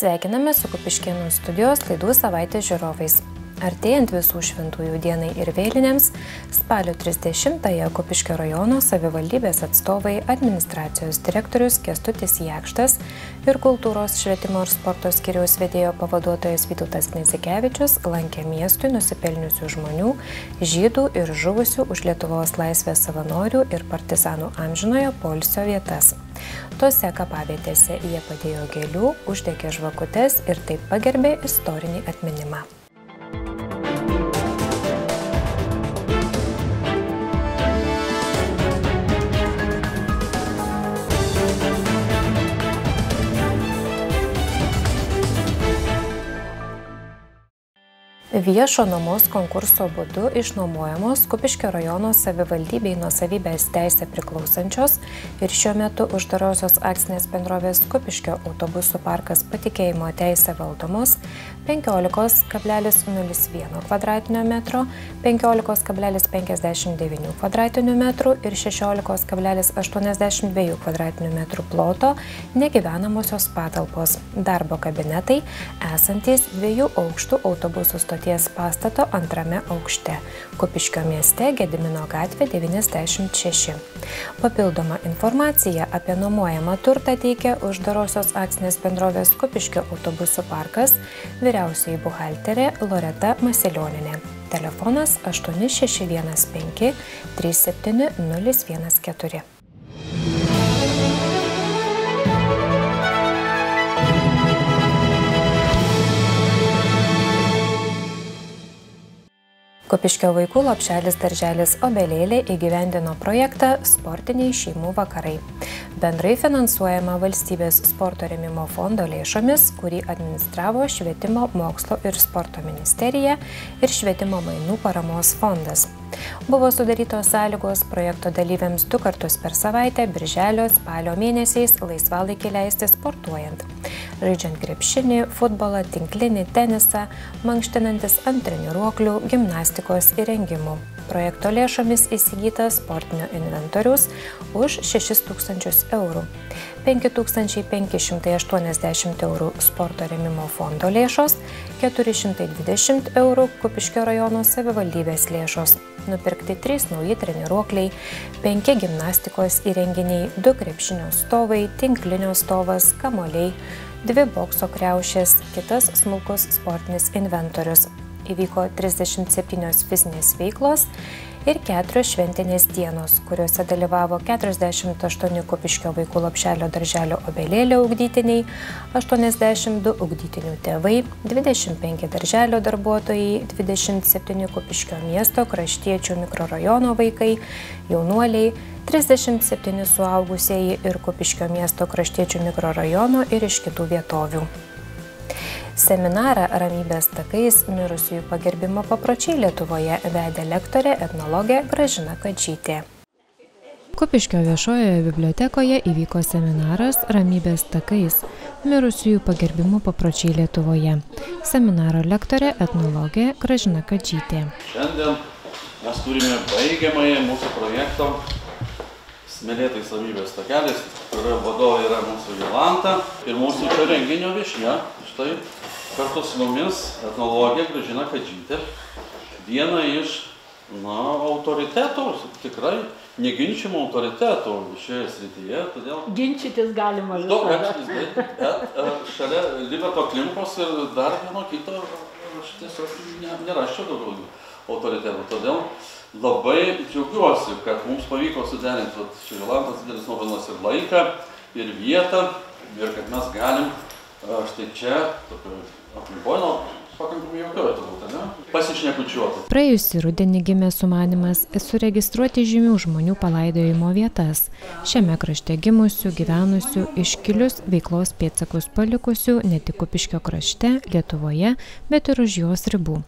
Sveikiname su Kupiškėnų studijos laidų savaitės žiūrovais. Artėjant visų šventųjų dienai ir vėlinėms, spalio 30-ąją Kupiškio rajono savivaldybės atstovai administracijos direktorius Kestutis Jakštas ir kultūros švietimo ir sporto skiriaus vedėjo pavaduotojas Vytautas Nezikevičius lankė miestui nusipelniusių žmonių, žydų ir žuvusių už Lietuvos laisvę savanorių ir partizanų amžinojo polsio vietas. Tose kapavietėse jie padėjo gėlių, uždegė žvakutes ir taip pagerbė istorinį atminimą. Viešo nuomos konkurso būdu išnuomojamos Kupiškio rajono savivaldybei nuosavybės teisė priklausančios ir šiuo metu uždarosios akcinės bendrovės Kupiškio autobusų parkas patikėjimo teisė valdomos 15,01 kvadratinio metro, 15,59 kvadratinių metrų ir 16,82 kvadratinių metrų ploto negyvenamosios patalpos, darbo kabinetai esantys dviejų aukštų autobusų stoties pastato antrame aukšte, Kupiškio mieste Gedimino gatvė 96. Papildoma informacija apie nuomojamą turtą teikia uždarosios akcinės bendrovės Kupiškio autobusų parkas vyriausioji buhalterė Loreta Masilioninė. Telefonas 8615 37014. Kopiškio vaikų lopšelis darželis Obelėlė įgyvendino projektą Sportiniai šeimų vakarai. Bendrai finansuojama valstybės sporto remimo fondo lėšomis, kurį administravo Švietimo, mokslo ir sporto ministerija ir Švietimo mainų paramos fondas. Buvo sudarytos sąlygos projekto dalyviams du kartus per savaitę, birželio, spalio mėnesiais laisvalaikį leisti sportuojant. Žaidžiant krepšinį, futbolą, tinklinį, tenisą, mankštinantis ant treniruoklių, gimnastikos įrengimų. Projekto lėšomis įsigyta sportinio inventorius už 6000 eurų. 5580 eurų sporto remimo fondo lėšos, 420 eurų Kupiškio rajono savivaldybės lėšos. Nupirkti 3 nauji treniruokliai, 5 gimnastikos įrenginiai, 2 krepšinio stovai, tinklinio stovas, kamoliai, 2 bokso kreušės, kitas smulkus sportinis inventorius. Įvyko 37 fizinės veiklos ir keturios šventinės dienos, kuriuose dalyvavo 48 Kupiškio vaikų lapšelio darželio obelėlio ugdytiniai, 82 ugdytinių tėvai, 25 darželio darbuotojai, 27 Kupiškio miesto kraštiečių mikrorajono vaikai, jaunuoliai, 37 suaugusieji ir Kupiškio miesto kraštiečių mikrorajono ir iš kitų vietovių. Seminarą Ramybės takais mirusiųjų pagerbimo papročiai Lietuvoje vedė lektorė etnologė Gražina Kadžytė. Kupiškio viešojoje bibliotekoje įvyko seminaras Ramybės takais mirusiųjų pagerbimo papročiai Lietuvoje. Seminaro lektorė etnologė Gražina Kadžytė. Šiandien mes turime baigiamąją mūsų projekto Smėlėtais ramybės takeliais, kurio vadovė yra mūsų Jolanta ir mūsų šio renginio viešnia. Štai kartu su mumis etnologė Gražina Kadžytė, viena iš na, autoritetų, tikrai neginčiamų autoritetų šioje srityje. Todėl... Ginčytis galima visą. Daug bet, bet šalia Liberto Klimpos ir dar vieno kito aš tiesiog ne, neraščiau daugiau autoritetų. Todėl labai džiaugiuosi, kad mums pavyko suderinti Šilantas didelis nuopelnas ir laiką, ir vietą, ir kad mes galim štai čia, tokio aplinkoje, nu, pakankamai jaukioj turbūt, ne? Pasišnekučiuoti. Praėjusį rudenį gimė sumanimas suregistruoti žymių žmonių palaidojimo vietas. Šiame krašte gimusių, gyvenusių, iškilius veiklos pėtsakus palikusių ne tik Kupiškio krašte, Lietuvoje, bet ir už jos ribų.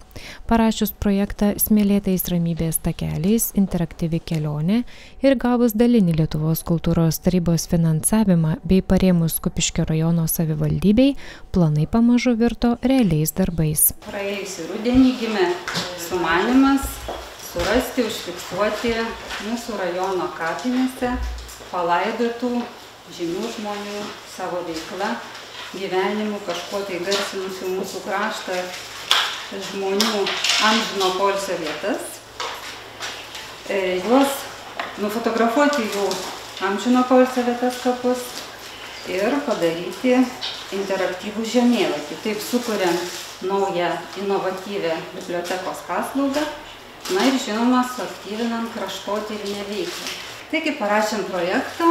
Parašius projektą Smėlėtais ramybės takeliais interaktyvi kelionė ir gavus dalinį Lietuvos kultūros tarybos finansavimą bei parėmus Kupiškio rajono savivaldybei, planai pamažu virto realiais darbais. Praėjusį rudenį gimė sumanimas surasti, užfiksuoti mūsų rajono kapinėse palaidotų žymių žmonių savo veiklą gyvenimu, kažkuo tai garsinusių mūsų kraštą žmonių amžino polsio vietas. E, juos nufotografuoti jų amžino polsio vietas kapus ir padaryti interaktyvų žemėlapį. Taip sukuriant naują inovatyvę bibliotekos paslaugą, na ir žinoma, suaktyvinant kraštotyrinę veiklą. Taigi parašėm projektą,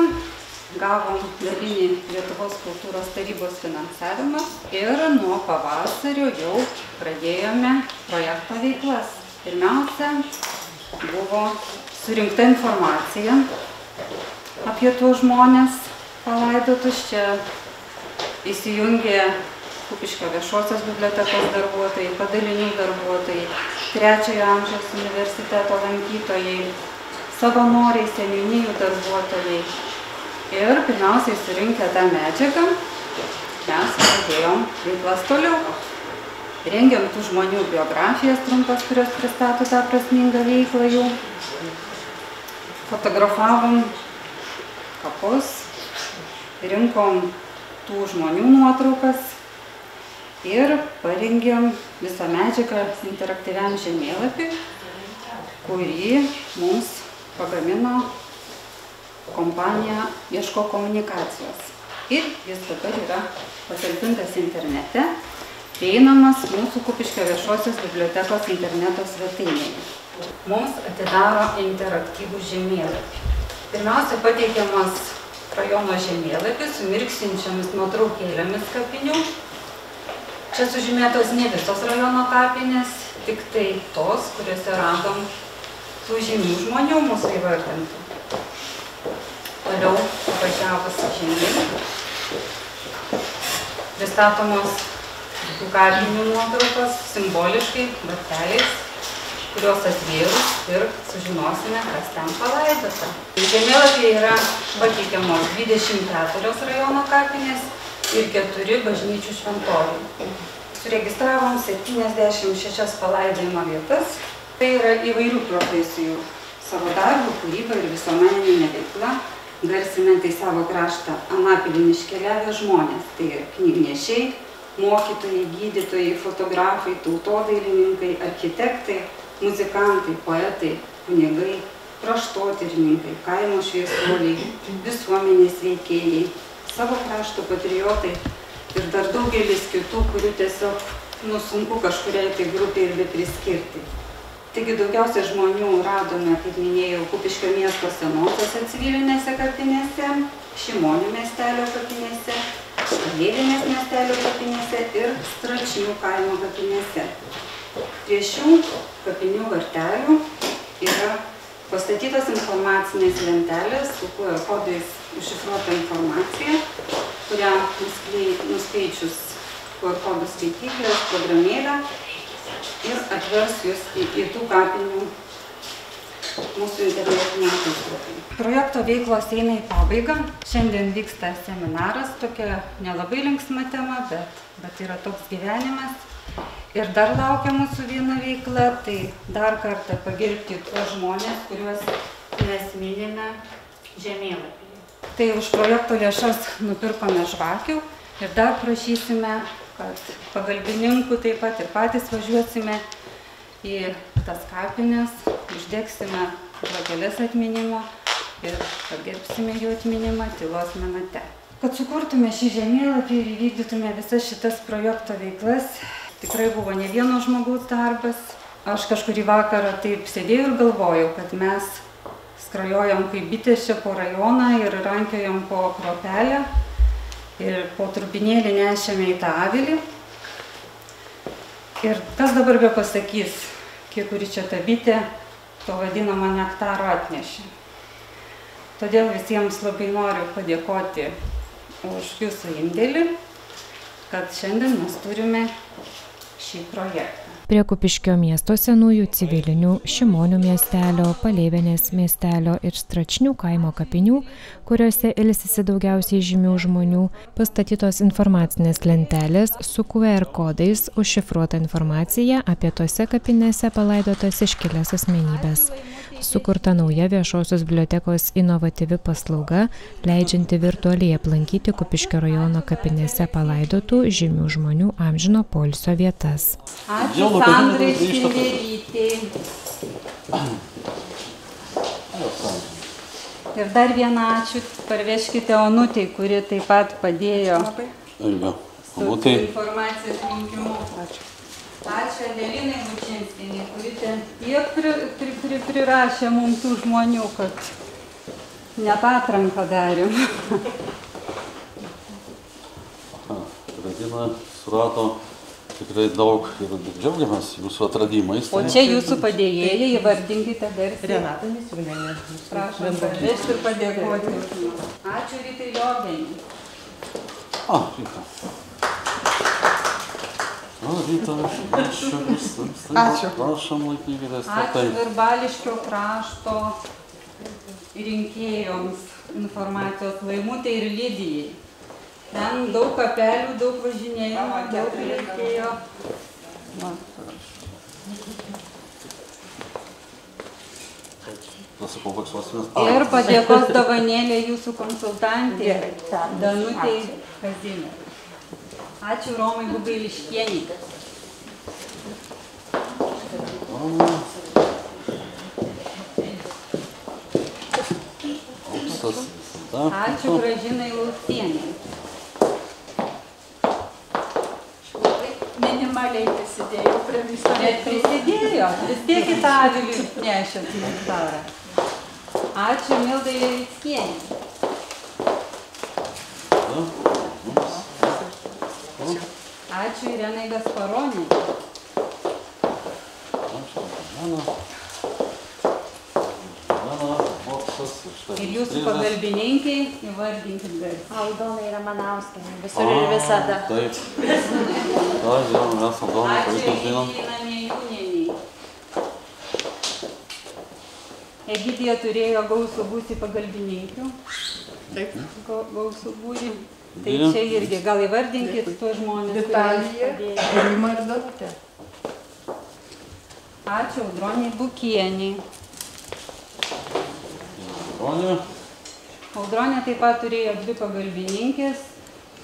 gavom dalinį Lietuvos kultūros tarybos finansavimą ir nuo pavasario jau pradėjome projekto veiklas. Pirmiausia, buvo surinkta informacija apie tuos žmonės palaidotus. Čia įsijungė Kupiškio viešosios bibliotekos darbuotojai, padalinių darbuotojai, trečiojo amžiaus universiteto lankytojai, savanoriai, seniūnijų darbuotojai. Ir pirmiausiai surinkę tą medžiagą, mes pradėjom veiklas toliau. Rengiam tų žmonių biografijas trumpas, kurios pristato tą prasmingą veiklą jų. Fotografavom kapus, rinkom tų žmonių nuotraukas ir parengėm visą medžiagą interaktyviam žemėlapiui, kurį mums pagamino kompanija Ieško komunikacijos. Ir jis dabar yra patalpintas internete, prieinamas mūsų Kupiškio viešosios bibliotekos interneto svetainėje. Mums atidaro interaktyvų žemėlapį. Pirmiausia, pateikiamas rajono žemėlapis su mirksinčiamis nuotraukėlėmis kapinių. Čia sužymėtos ne visos rajono kapinės, tik tai tos, kuriuose radom tų žymių žmonių mūsų įvardintų. Toliau važiavus žemyn, pristatomos tų kapinių nuotraukos simboliškai varteliais, kuriuos atvėrus ir sužinosime, kas ten palaidota. Žemėlapyje yra pateikiamos 24 rajono kapinės ir keturi bažnyčių šventoriai. Suregistravom 76 palaidojimo vietas. Tai yra įvairių profesijų savo darbų, kūryba ir visuomeninė veikla, garsinantai savo kraštą Anapilį iškeliavę žmonės. Tai knygnešiai, mokytojai, gydytojai, fotografai, tautodailininkai, architektai, muzikantai, poetai, kunigai, kraštotyrininkai, kaimo šviesuoliai, visuomenės veikėjai, savo krašto patriotai ir dar daugelis kitų, kurių tiesiog nu, sunku kažkuriai tai grupiai ir bepriskirti. Taigi daugiausia žmonių radome, kaip minėjau, Kupiškio miesto senosiose civilinėse kapinėse, Šimonių miestelio kapinėse, Kalėdinės miestelio kapinėse ir Stračinių kaimo kapinėse. Prie šių kapinių vartelių yra pastatytos informacinės lentelės su QR kodais užšifruota informacija, kurią nuskaičius QR kodų skaityklę, programėlę ir atvers jūs į, į tų kapinių mūsų internetinę puslapį. Projekto veiklos eina į pabaigą. Šiandien vyksta seminaras, tokia nelabai linksma tema, bet, bet yra toks gyvenimas. Ir dar laukia mūsų viena veikla, tai dar kartą pagerbti tuos žmonės, kuriuos mes minime žemėlapyje. Tai už projekto lėšas nupirkome žvakių ir dar prašysime, kad pagalbininkų taip pat ir patys važiuosime į tas kapines, uždegsime žvakelės atminimo ir pagerbsime jų atminimą tylos minute. Kad sukurtume šį žemėlapį ir įvykdytume visas šitas projekto veiklas, tikrai buvo ne vieno žmogaus darbas. Aš kažkurį vakarą taip sėdėjau ir galvojau, kad mes skrajojam kaip bitės čia po rajoną ir rankiojam po kropelę ir po trupinėlį nešėme į tą avilį. Ir kas dabar be pasakys, kiek kuri čia ta bitė to vadinamo nektaro atnešė. Todėl visiems labai noriu padėkoti už jūsų indėlį, kad šiandien mes turime šį projektą. Prie Kupiškio miesto senųjų civilinių Šimonių miestelio, Palėvenės miestelio ir Stračnių kaimo kapinių, kuriuose ilsisi daugiausiai žymių žmonių, pastatytos informacinės lentelės su QR kodais užšifruota informacija apie tose kapinėse palaidotas iškilęs asmenybės. sukurta nauja viešosios bibliotekos inovatyvi paslauga, leidžianti virtualiai aplankyti Kupiškio rajono kapinėse palaidotų žymių žmonių amžino polsio vietas. Ačiū Sandrai Šinderytėjai. Ir dar vieną ačiū parveškite Onutei, kuri taip pat padėjo Eina. su informacijos rinkimu. Ačiū. Ačiū Adelinai Bučinskienė, kuri ten tiek pri, pri, pri, prirašė mums tų žmonių, kad net atranką darėm. Radina surado tikrai daug ir džiaugiamės jūsų atradimais. O tai- čia jūsų padėjėjai, įvardinkite garsiai. Renata Misiūnienė. Prašom parvežti ir padėkoti. Ačiū Rytai Liogenį. A, Rita. A, Rita, ačiū. Ačiū. Prašom laikykitės. Ačiū Taip. Virbališkio krašto rinkėjoms informacijos Laimutė ir Lydijai. Ten daug kapelių, daug važinėjimų, daug reikėjo. Pasakau, baksuosimės. Ir padėkos dovanėlė jūsų konsultantė Danutė Kazinė. Ačiū Romai visada. Ačiū Gražinai Lausieniai. Minimaliai prisidėjau prie viso Bet prisidėjo, vis tiek į tą avilį nešėt nektarą. Ačiū Mildai Levickienė. Ačiū Irenai Gasparoniai. Ačiū, Žana. Žana, Auksas. štai Ir jūsų Trynas. pagalbininkiai, įvardinkit garsiai. Aldona Ramanauskinė. Visur ir visada. Taip. Taip, žinom, mes Ačiū puikiai žinom. Egidija turėjo gausų būti pagalbininkių. Taip. Gau- Gausų būrį. Tai čia irgi gal įvardinkit tuos žmonės. kurie Vitalija, padėjo. Rima ir Danutė. Ačiū Audroniai Bukieniai. Ronė. Audronė taip pat turėjo dvi pagalbininkės,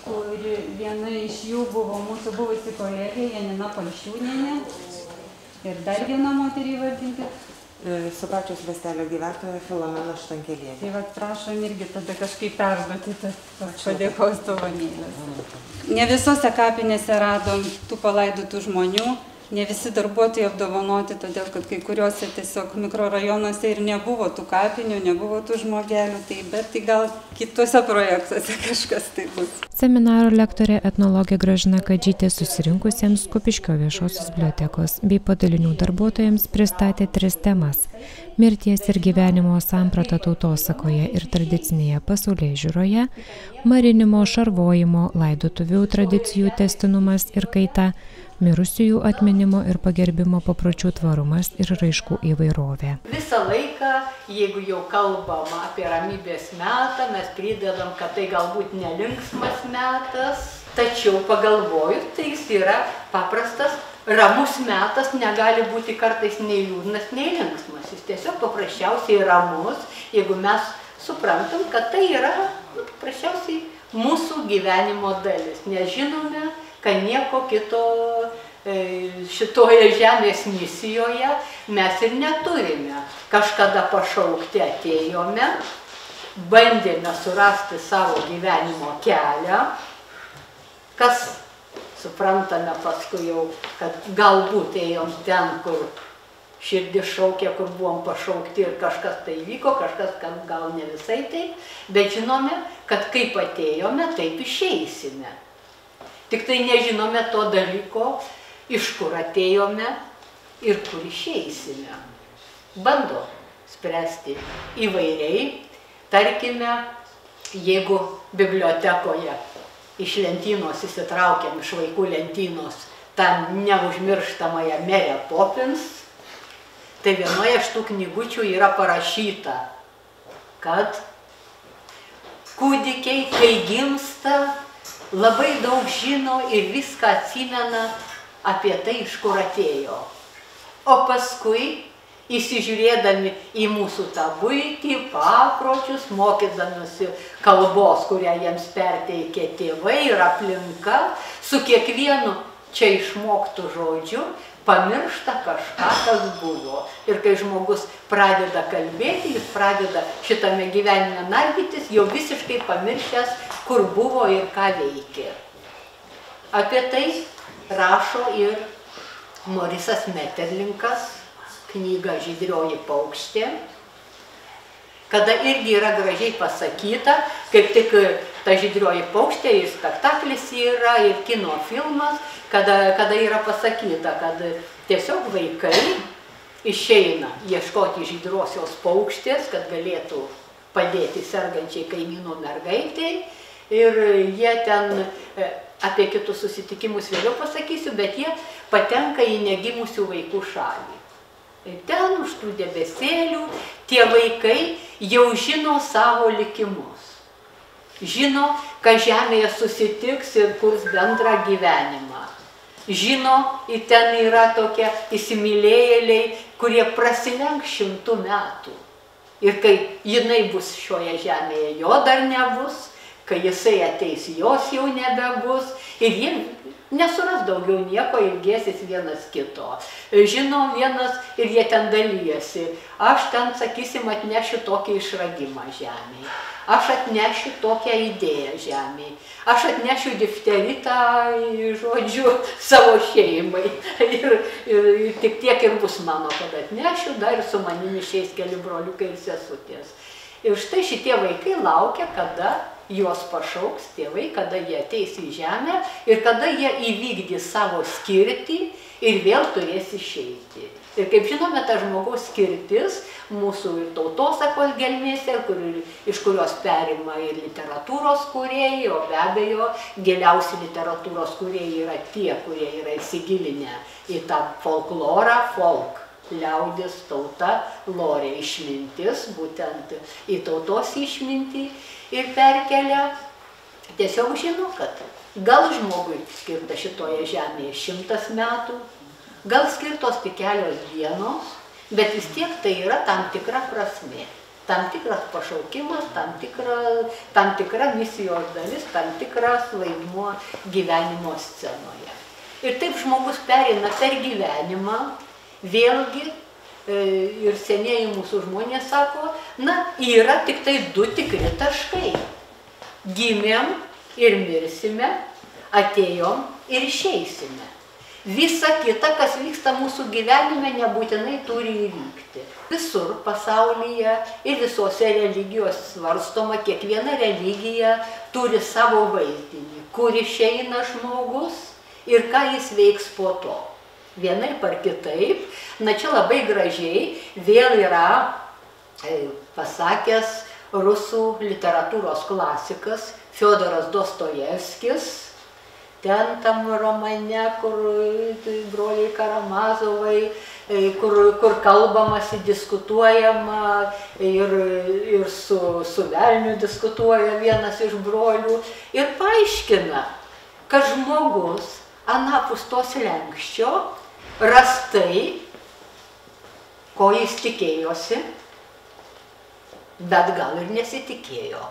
kuri viena iš jų buvo mūsų buvusi kolegė Janina Palšiūnienė. Ir dar vieną moterį įvardinkit. Subačiaus miestelio gyventoja Filomena Štankelienė. Tai va prašom irgi tada kažkaip perduoti tas tas padėkos dovanėlės. Ne visose kapinėse radom tų palaidotų žmonių, ne visi darbuotojai apdovanoti, todėl kad kai kuriuose tiesiog mikrorajonuose ir nebuvo tų kapinių, nebuvo tų žmogelių, tai bet tai gal kitose projektuose kažkas tai bus. Seminaro lektorė etnologė Gražina Kadžytė susirinkusiems Kupiškio viešosios bibliotekos bei padalinių darbuotojams pristatė tris temas - mirties ir gyvenimo sampratą tautosakoje ir tradicinėje pasaulyje žiūroje, marinimo, šarvojimo, laidotuvių tradicijų testinumas ir kaita, mirusiųjų atminimo ir pagerbimo papročių tvarumas ir raiškų įvairovė. Visą laiką, jeigu jau kalbam apie ramybės metą, mes pridedam, kad tai galbūt nelinksmas metas, tačiau pagalvojus, tai jis yra paprastas, ramus metas negali būti kartais nei liūdnas, nei linksmas. Jis tiesiog paprasčiausiai ramus, jeigu mes suprantam, kad tai yra nu, paprasčiausiai mūsų gyvenimo dalis. Nes žinome, kad nieko kito e, šitoje žemės misijoje mes ir neturime. Kažkada pašaukti atėjome, bandėme surasti savo gyvenimo kelią, kas suprantame paskui jau, kad galbūt ėjom ten, kur širdis šaukė, kur buvom pašaukti ir kažkas tai vyko, kažkas gal ne visai taip, bet žinome, kad kaip atėjome, taip išeisime. Tik tai nežinome to dalyko, iš kur atėjome ir kur išeisime. Bando spręsti įvairiai. Tarkime, jeigu bibliotekoje iš lentynos įsitraukiam iš vaikų lentynos tą neužmirštamąją Merę Popins, tai vienoje iš tų knygučių yra parašyta, kad kūdikiai, kai gimsta, labai daug žino ir viską atsimena apie tai, iš kur atėjo. O paskui įsižiūrėdami į mūsų tą buitį, papročius, mokydamasi kalbos, kurią jiems perteikė tėvai ir aplinka, su kiekvienu čia išmoktų žodžiu pamiršta kažką, kas buvo. Ir kai žmogus pradeda kalbėti, jis pradeda šitame gyvenime nardytis, jau visiškai pamiršęs, kur buvo ir ką veikė. Apie tai rašo ir Morisas Meterlinkas, knyga Žydrioji paukštė, kada irgi yra gražiai pasakyta, kaip tik ta žydrioji paukštė, ir spektaklis yra, ir kino filmas, kada, kada yra pasakyta, kad tiesiog vaikai išeina ieškoti žydrosios paukštės, kad galėtų padėti sergančiai kaimynų mergaitiai. Ir jie ten, e, apie kitus susitikimus vėliau pasakysiu, bet jie patenka į negimusių vaikų šalį. Ir ten už tų debesėlių tie vaikai jau žino savo likimus. Žino, kad žemėje susitiks ir kurs bendrą gyvenimą žino, ir ten yra tokie įsimylėjėliai, kurie prasilenks šimtų metų. Ir kai jinai bus šioje žemėje, jo dar nebus, kai jisai ateis, jos jau nebebus. Ir jie nesuras daugiau nieko, ilgėsis vienas kito. Žino vienas ir jie ten dalyjasi. Aš ten, sakysim, atnešiu tokį išradimą žemėje. Aš atnešiu tokią idėją žemėje aš atnešiu difteritą, žodžiu, savo šeimai. Ir, ir, ir tik tiek ir bus mano, kad atnešiu, dar su manimi išeis keli broliukai ir sesutės. Ir štai šitie vaikai laukia, kada juos pašauks tėvai, kada jie ateis į žemę ir kada jie įvykdys savo skirtį ir vėl turės išeiti. Ir kaip žinome, ta žmogaus skirtis mūsų ir tautosakos gelmėse, kur, iš kurios perima ir literatūros kūrėjai, o be abejo, giliausi literatūros kūrėjai yra tie, kurie yra įsigilinę į tą folklorą, folk, liaudis, tauta, lorė išmintis, būtent į tautos išmintį ir perkelia. Tiesiog žino, kad gal žmogui skirta šitoje žemėje šimtas metų, gal skirtos tik kelios dienos, bet vis tiek tai yra tam tikra prasme. Tam tikras pašaukimas, tam tikra, tam tikra misijos dalis, tam tikras vaidmuo gyvenimo scenoje. Ir taip žmogus perina per gyvenimą, vėlgi ir senieji mūsų žmonės sako, na, yra tik tai du tikri taškai. Gimėm ir mirsime, atėjom ir išeisime. Visa kita, kas vyksta mūsų gyvenime, nebūtinai turi įvykti. Visur pasaulyje ir visose religijos svarstoma, kiekviena religija turi savo vaizdinį, kur išeina žmogus ir ką jis veiks po to. Vienaip ar kitaip, na čia labai gražiai vėl yra e, pasakęs rusų literatūros klasikas Fiodoras Dostojevskis, ten tam romane, kur tai broliai Karamazovai, e, kur, kur kalbamasi, diskutuojama ir, ir su, su velniu diskutuoja vienas iš brolių ir paaiškina, kad žmogus anapus tos lenkščio ras tai, ko jis tikėjosi, bet gal ir nesitikėjo.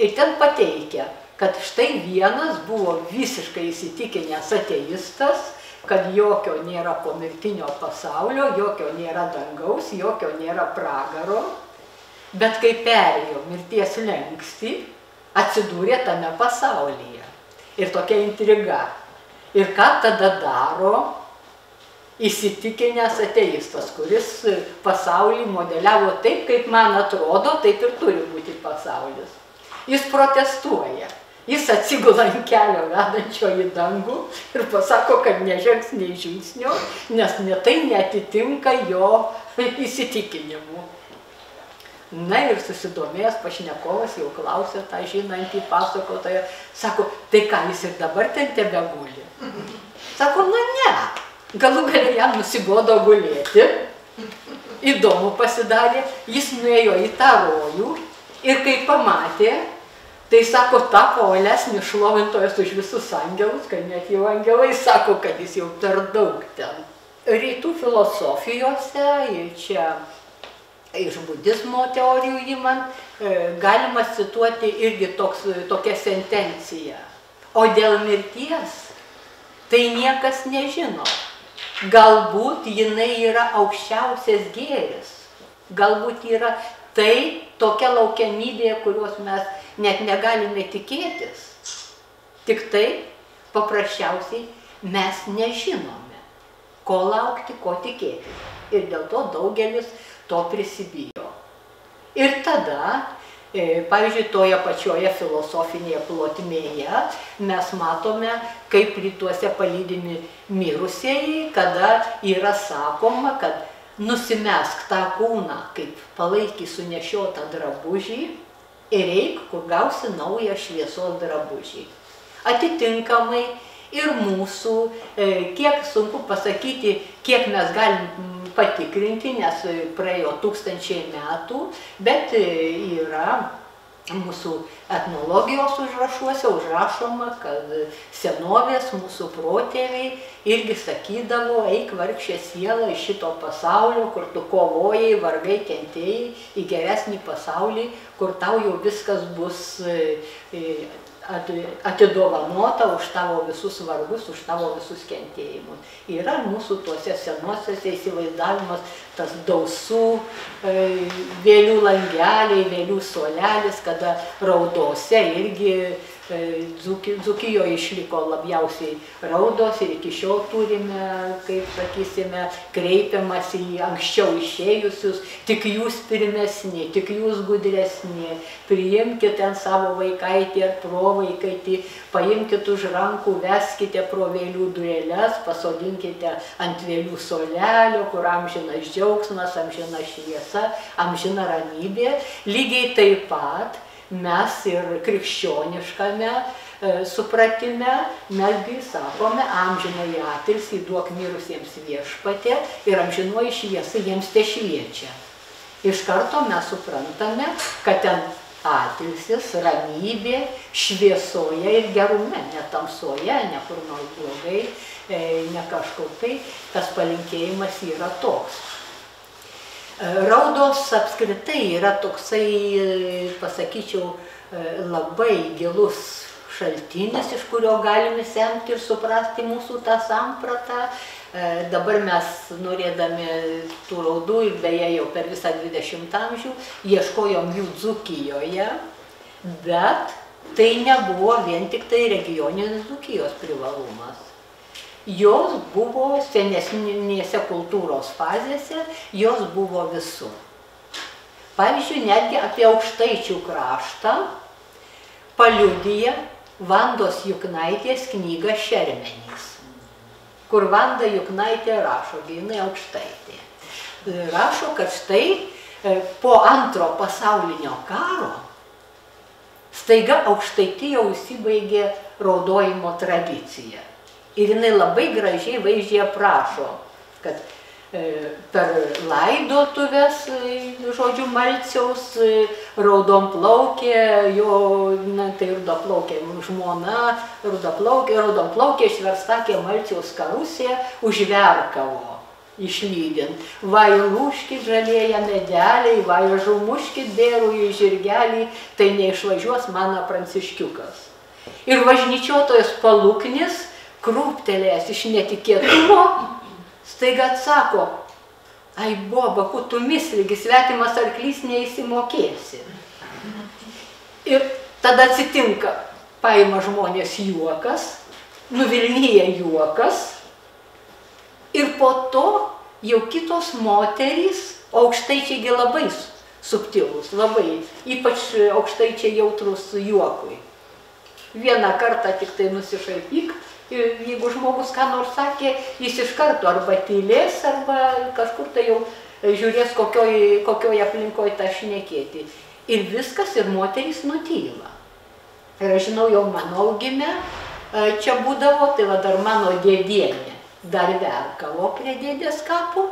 Ir ten pateikia kad štai vienas buvo visiškai įsitikinęs ateistas, kad jokio nėra pomirtinio pasaulio, jokio nėra dangaus, jokio nėra pragaro, bet kai perėjo mirties lengsti, atsidūrė tame pasaulyje. Ir tokia intriga. Ir ką tada daro įsitikinęs ateistas, kuris pasaulį modeliavo taip, kaip man atrodo, taip ir turi būti pasaulis. Jis protestuoja. Jis atsigula ant kelio vedančio į dangų ir pasako, kad nežengs nei žingsnio, nes ne tai netitinka jo įsitikinimu. Na ir susidomėjęs pašnekovas jau klausė tą žinantį pasakotoją, sako, tai ką jis ir dabar ten tebe guli? Sako, na ne, galų galia jam nusibodo gulėti, įdomu pasidarė, jis nuėjo į tą rojų ir kai pamatė, Tai sako, tapo olesnis šlovintojas už visus angelus, kad net jau angelai sako, kad jis jau per daug ten rytų filosofijose, ir čia iš budizmo teorijų įmant, e, galima cituoti irgi toks, tokia sentencija. O dėl mirties tai niekas nežino. Galbūt jinai yra aukščiausias gėris. Galbūt yra tai tokia laukiamybė, kurios mes net negalime tikėtis. Tik tai paprasčiausiai mes nežinome, ko laukti, ko tikėtis. Ir dėl to daugelis to prisibijo. Ir tada, pavyzdžiui, toje pačioje filosofinėje plotmėje mes matome, kaip rytuose palydimi mirusieji, kada yra sakoma, kad nusimesk tą kūną, kaip palaikį sunešiotą drabužį ir eik, kur gausi naują šviesos drabužį. Atitinkamai ir mūsų, e, kiek sunku pasakyti, kiek mes galim patikrinti, nes praėjo tūkstančiai metų, bet e, yra mūsų etnologijos užrašuose užrašoma, kad senovės mūsų protėviai irgi sakydavo, eik vargšė siela iš šito pasaulio, kur tu kovojai, vargai kentėjai, į geresnį pasaulį, kur tau jau viskas bus e, atidovanota už tavo visus vargus, už tavo visus kentėjimus. Yra mūsų tuose senuosiuose įsivaizdavimas tas dausų e, vėlių langeliai, vėlių suolelis, kada raudose irgi Dzukijoje išliko labiausiai raudos ir iki šiol turime, kaip sakysime, kreipiamas į anksčiau išėjusius, tik jūs pirmesni, tik jūs gudresni, priimkite ten savo vaikaitį ar provaikaitį, paimkite už rankų, veskite pro vėlių durėlės, pasodinkite ant vėlių solelio, kur amžinas džiaugsmas, amžina šviesa, amžina ramybė. Lygiai taip pat mes ir krikščioniškame e, supratime mesgi sakome amžinąjį atilsį duok mirusiems viešpatė ir amžinoji šviesa jiems te šviečia. Iš karto mes suprantame, kad ten atilsis, ramybė, šviesoje ir gerume, ne tamsoje, ne kur nors blogai, e, ne kažkur tai, tas palinkėjimas yra toks. Raudos apskritai yra toksai, pasakyčiau, labai gilus šaltinis, iš kurio galime semti ir suprasti mūsų tą sampratą. Dabar mes, norėdami tų raudų ir beje jau per visą 20 amžių, ieškojom jų Dzukijoje, bet tai nebuvo vien tik tai regioninis Dzukijos privalumas jos buvo senesnėse kultūros fazėse, jos buvo visur. Pavyzdžiui, netgi apie aukštaičių kraštą paliudyja Vandos Juknaitės knyga Šermenys, kur Vanda Juknaitė rašo, jinai aukštaitė. Rašo, kad štai e, po antro pasaulinio karo staiga aukštaitėje užsibaigė raudojimo tradicija. Ir jinai labai gražiai vaizdžiai aprašo, kad e, per laidotuvės, e, žodžiu, Malciaus e, raudon plaukė, jo, na, tai rudoplaukė žmona, rudoplaukė, raudon plaukė šverstakė Malciaus karusė užverkavo išlydint. Vailuškit žalėja medeliai, vaižumuškit bėrų į žirgelį, tai neišvažiuos mano pranciškiukas. Ir važnyčiotojas palūknis, krūptelėjęs iš netikėtumo, staiga atsako, ai boba, ku tu misligi, svetimas arklys neįsimokėsi. Ir tada atsitinka, paima žmonės juokas, nuvilnyja juokas ir po to jau kitos moterys, aukštaičiai labai subtilus, labai, ypač aukštaičiai jautrus juokui. Vieną kartą tik tai nusišaipyk, jeigu žmogus ką nors sakė, jis iš karto arba tylės, arba kažkur tai jau žiūrės, kokioj, kokioj aplinkoje tą šnekėti. Ir viskas, ir moterys nutyla. Ir aš žinau, jau mano augime e, čia būdavo, tai va dar mano dėdienė dar verkavo prie dėdės kapų.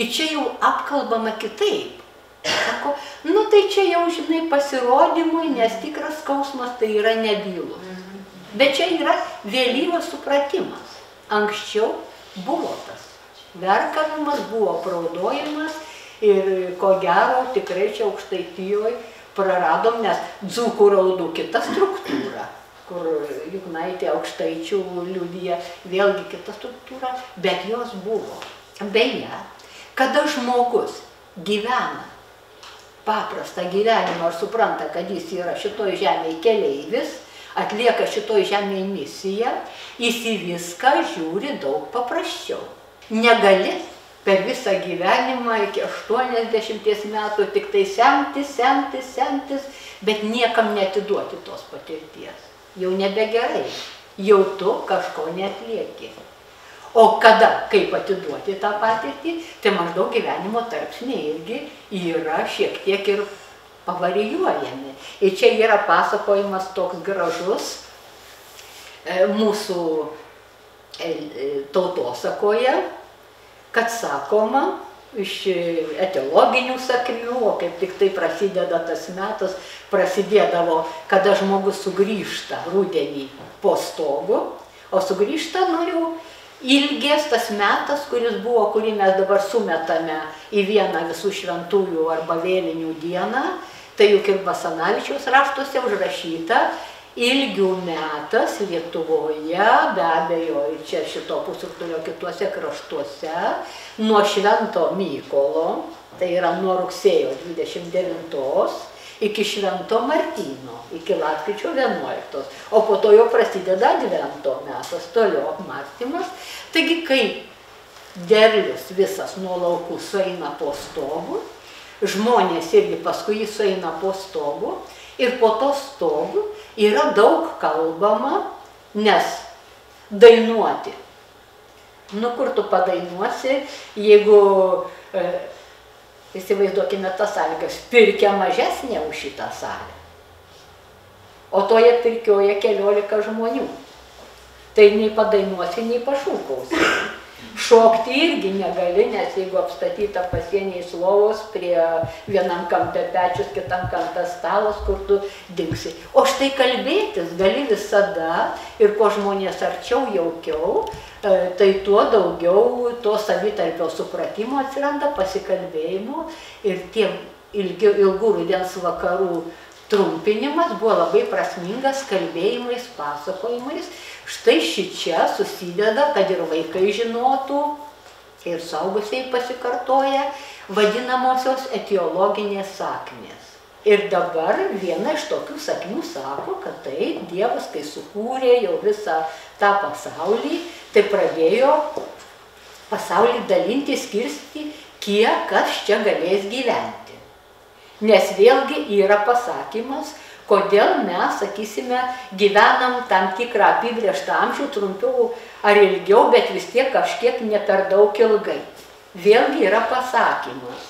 Ir čia jau apkalbama kitaip. Sako, nu tai čia jau, žinai, pasirodymui, nes tikras skausmas tai yra nebylus. Bet čia yra vėlyvas supratimas. Anksčiau buvo tas. Verkavimas buvo praudojimas ir ko gero tikrai čia aukštaitijoje praradom, nes dzūkų raudų kita struktūra, kur Juknaitė aukštaičių liudyja vėlgi kita struktūra, bet jos buvo. Beje, kada žmogus gyvena paprastą gyvenimą ir supranta, kad jis yra šitoj žemėje keleivis, atlieka šitoj žemėje misiją, jis į viską žiūri daug paprasčiau. Negali per visą gyvenimą iki 80 metų tik tai semtis, semtis, semtis, bet niekam netiduoti tos patirties. Jau nebegerai, jau tu kažko netlieki. O kada, kaip atiduoti tą patirtį, tai maždaug gyvenimo tarpsniai irgi yra šiek tiek ir pavarijuojami. Ir čia yra pasakojimas toks gražus e, mūsų e, e, tautosakoje, kad sakoma iš etiologinių sakmių, o kaip tik tai prasideda tas metas, prasidėdavo, kada žmogus sugrįžta rudenį po stogu, o sugrįžta, nu jau ilgės tas metas, kuris buvo, kurį mes dabar sumetame į vieną visų šventųjų arba vėlinių dieną, tai juk ir Basanavičiaus raštuose užrašyta, ilgių metas Lietuvoje, be abejo, ir čia šito pusrutulio kituose kraštuose, nuo Švento Mykolo, tai yra nuo rugsėjo 29 iki Švento Martyno, iki lapkričio 11. O po to jau prasideda Advento metas, toliau apmąstymas. Taigi, kai derlius visas nuo laukų sueina po stogu, žmonės irgi paskui jis sueina po stogu ir po to stogu yra daug kalbama, nes dainuoti. Nu, kur tu padainuosi, jeigu e, Įsivaizduokime tas sąlygas, pirkia mažesnė už šitą salę. O toje pirkioje keliolika žmonių. Tai nei padainuosi, nei pašūkausi. Šokti irgi negali, nes jeigu apstatyta pasieniais lovos, prie vienam kampe pečius, kitam kampe stalas, kur tu dingsi. O štai kalbėtis gali visada ir kuo žmonės arčiau jaukiau, e, tai tuo daugiau to savitarpio supratimo atsiranda, pasikalbėjimo ir tie ilgi, ilgų rudens vakarų trumpinimas buvo labai prasmingas kalbėjimais, pasakojimais Štai ši čia susideda, kad ir vaikai žinotų, ir saugusiai pasikartoja, vadinamosios etiologinės sakmės. Ir dabar viena iš tokių sakmių sako, kad tai Dievas, kai sukūrė jau visą tą pasaulį, tai pradėjo pasaulį dalinti, skirsti, kiek kas čia galės gyventi. Nes vėlgi yra pasakymas, kodėl mes, sakysime, gyvenam tam tikrą apibrieštą amžių, trumpiau ar ilgiau, bet vis tiek kažkiek ne per daug ilgai. Vėlgi yra pasakymas.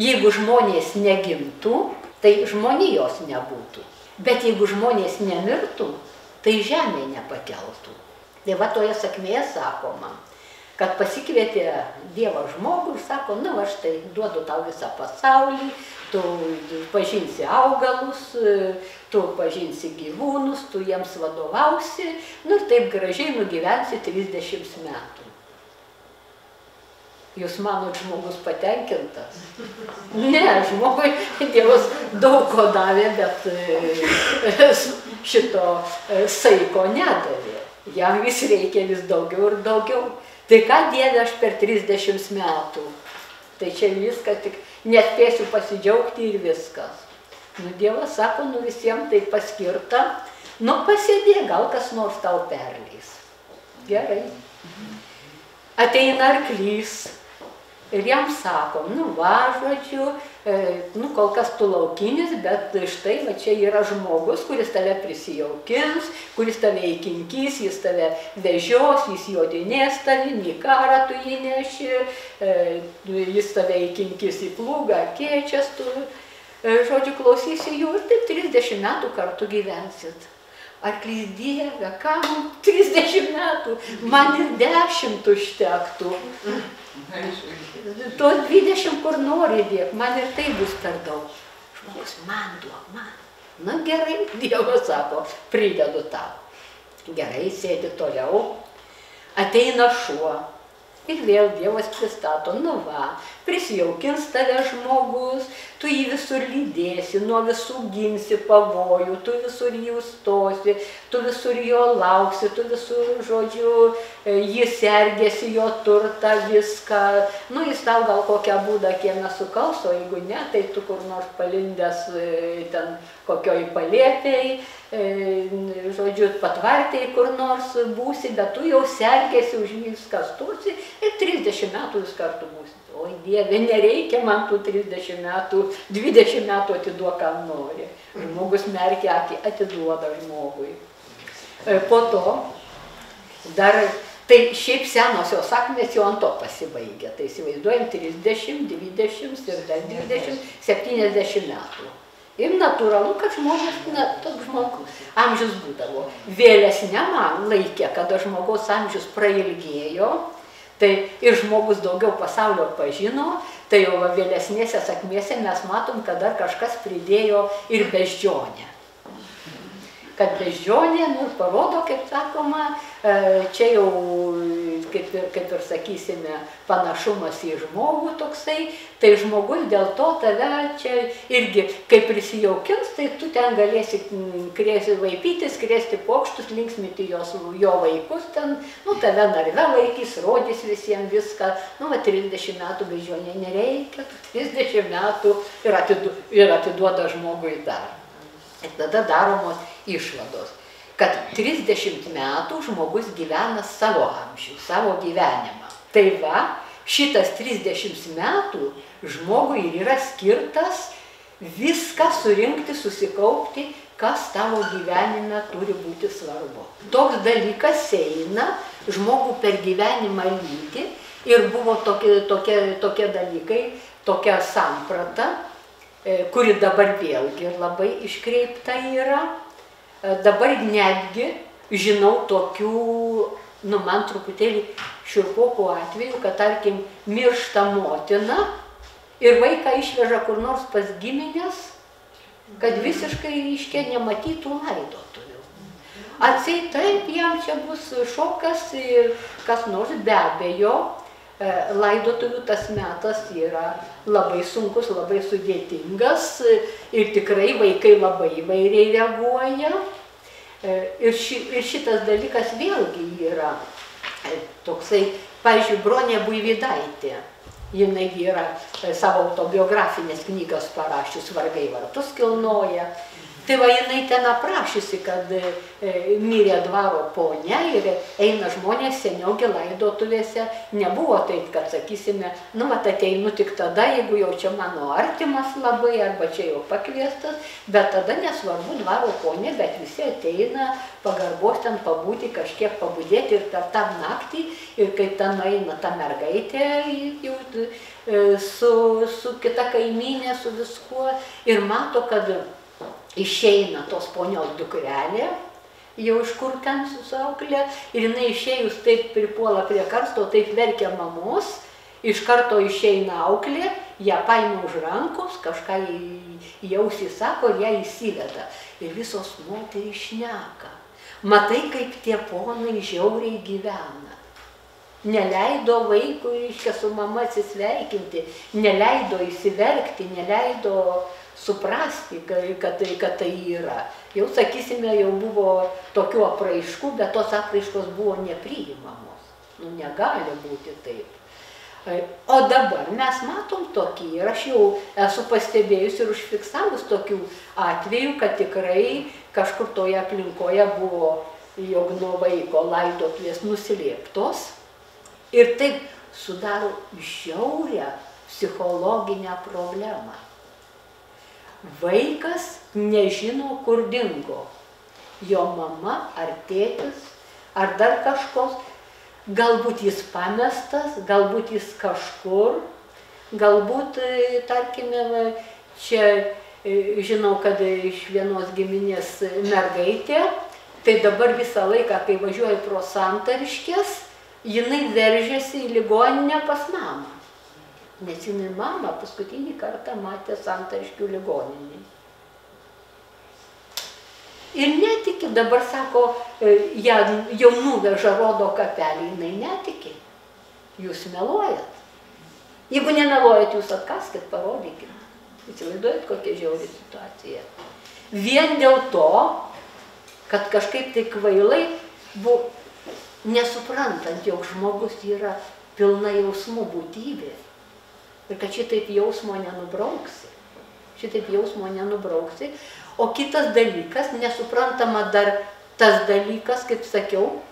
Jeigu žmonės negimtų, tai žmonijos nebūtų. Bet jeigu žmonės nemirtų, tai žemė nepakeltų. Tai va toje sakmėje sakoma, kad pasikvietė Dievą žmogų ir sako, na, aš tai duodu tau visą pasaulį, tu pažinsi augalus, tu pažinsi gyvūnus, tu jiems vadovausi, nu ir taip gražiai nugyvensi 30 metų. Jūs manot, žmogus patenkintas? Ne, žmogui Dievas daug ko davė, bet e, šito e, saiko nedavė. Jam vis reikia vis daugiau ir daugiau. Tai ką Dieve aš per 30 metų? Tai čia viskas tik nespėsiu pasidžiaugti ir viskas. Nu, Dievas sako, nu visiems tai paskirta, nu pasėdė, gal kas nors tau perleis. Gerai. Ateina arklys, Ir jam sakom, nu va, žodžiu, nu kol kas tu laukinis, bet štai va čia yra žmogus, kuris tave prisijaukins, kuris tave įkinkys, jis tave vežios, jis jodinės tavim, į karą tu jį neši, e, jis tave įkinkys į plūgą, kiečias tu, e, žodžiu, klausysi jų ir taip 30 metų kartu gyvensit. Arklys Dieve, kam 30 metų, man ir 10 užtektų. To 20 kur nori dėk, man ir tai bus per daug. Žmogus, man duok, man. Na gerai, Dievas sako, pridedu tau. Gerai, sėdi toliau. Ateina šuo. Ir vėl Dievas pristato, nu va, prisijaukins tave žmogus, tu jį visur lydėsi, nuo visų ginsi pavojų, tu visur jį užstosi, tu visur jo lauksi, tu visur, žodžiu, e, jį sergėsi, jo turtą, viską. Nu, jis tau gal kokią būdą kiemę sukals, o jeigu ne, tai tu kur nors palindęs e, ten kokioj palėpiai, e, žodžiu, patvartėjai kur nors būsi, bet tu jau sergėsi už jį viską stusi ir 30 metų vis kartu būsi. Oi Dieve, nereikia man tų 30 metų, 20 metų atiduok, kam nori. Žmogus merkia akį, atiduoda žmogui. E, Po to dar, tai šiaip senosios sakmės jau ant to pasibaigia. Tai įsivaizduojam 30, 20 ir dar 20, 70 metų. Ir natūralu, kad žmogus, na, toks žmogus amžius būdavo. Vėlesniam laikė, kada žmogaus amžius prailgėjo, Tai ir žmogus daugiau pasaulio pažino, tai jau vėlesnėse sakmėse mes matom, kad dar kažkas pridėjo ir beždžionę. Kad beždžionė, nu, parodo, kaip sakoma, e, čia jau, kaip ir, kaip ir sakysime, panašumas į žmogų toksai, tai žmogus dėl to tave čia irgi, kai prisijaukins, tai tu ten galėsi mm, krėsti vaipytis, krėsti pokštus, linksmyti jos, jo vaikus ten, nu, tave narve laikys, rodys visiems viską, nu, va, 30 metų bežionė nereikia, 30 metų ir, atidu, ir atiduoda žmogui dar. Ir tada daromos išvados, kad 30 metų žmogus gyvena savo amžių, savo gyvenimą. Tai va, šitas 30 metų žmogui ir yra skirtas viską surinkti, susikaupti, kas tavo gyvenime turi būti svarbu. Toks dalykas eina, žmogų per gyvenimą lydi ir buvo tokie, tokie, tokie dalykai, tokia samprata, e, kuri dabar vėlgi labai iškreipta yra. E, Dabar netgi žinau tokių, nu man truputėlį širpokų atvejų, kad tarkim miršta motina ir vaiką išveža kur nors pas giminės, kad visiškai iškia nematytų laidotuvių. Atsiai taip, jam čia bus šokas ir kas nors be abejo, laidotuvių tas metas yra labai sunkus, labai sudėtingas e, ir tikrai vaikai labai įvairiai reaguoja. E, Ir, ši, ir šitas dalykas vėlgi yra e, toksai, pavyzdžiui, Bronė Buividaitė. Jinai yra e, savo autobiografinės knygas parašius, vargai vartus kilnoja. Tai va jinai ten aprašysi, kad e, mirė dvaro ponia ir eina žmonės seniaugi laidotuvėse. Nebuvo taip, kad sakysime, nu mat ateinu tik tada, jeigu jau čia mano artimas labai arba čia jau pakviestas, bet tada nesvarbu dvaro ponė, bet visi ateina pagarbos ten pabūti, kažkiek pabudėti ir per tą naktį ir kai ten eina ta mergaitė jau e, su, su kita kaimynė, su viskuo ir mato, kad išeina tos ponios dukrelė, jau iš kur ten susauklė, ir jinai išėjus taip pripuola prie karsto, taip verkia mamos, iš karto išeina auklė, ją paima už rankos, kažką ausį sako ją įsiveda. Ir visos moterys šneka. Matai, kaip tie ponai žiauriai gyvena. Neleido vaikui, reiškia, su mama atsisveikinti, neleido įsiverkti, neleido suprasti, kad, tai, kad tai yra. Jau, sakysime, jau buvo tokių apraiškų, bet tos apraiškos buvo nepriimamos. Nu, negali būti taip. O dabar mes matom tokį ir aš jau esu pastebėjus ir užfiksavus tokių atvejų, kad tikrai kažkur toje aplinkoje buvo, jog nuo vaiko laidotuvės nuslėptos ir taip sudaro žiaurę psichologinę problemą. Vaikas nežino, kur dingo. Jo mama ar tėtis ar dar kažkos. Galbūt jis pamestas, galbūt jis kažkur, galbūt, e, tarkime, čia e, žinau, kad iš vienos giminės mergaitė, tai dabar visą laiką, kai važiuoja pro santariškės, jinai veržiasi į ligoninę pas mamą. Nes jinai mama paskutinį kartą matė santariškių ligoninį. Ir netiki, dabar sako, e, ją jau nuveža rodo kapelį, jinai netiki. jūs meluojat. Jeigu nemeluojat, jūs atkaskit, parodykit. Įsivaizduojat, kokia žiauri situacija. Vien dėl to, kad kažkaip tai kvailai buvo nesuprantant, jog žmogus yra pilna jausmų būtybė. Ir kad šitaip jausmo nenubrauksi. Šitaip jausmo nenubrauksi. O kitas dalykas, nesuprantama dar tas dalykas, kaip sakiau,